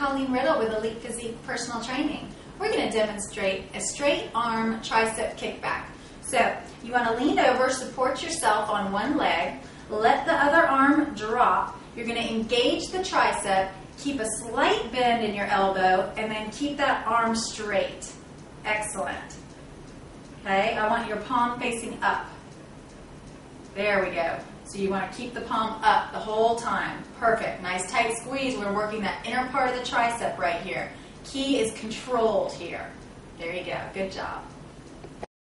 Colleen Riddle with Elite Physique Personal Training. We're going to demonstrate a straight arm tricep kickback. So you want to lean over, support yourself on one leg, let the other arm drop. You're going to engage the tricep, keep a slight bend in your elbow, and then keep that arm straight. Excellent. Okay, I want your palm facing up. There we go. So you want to keep the palm up the whole time. Perfect. Nice tight squeeze. We're working that inner part of the tricep right here. Key is controlled here. There you go. Good job.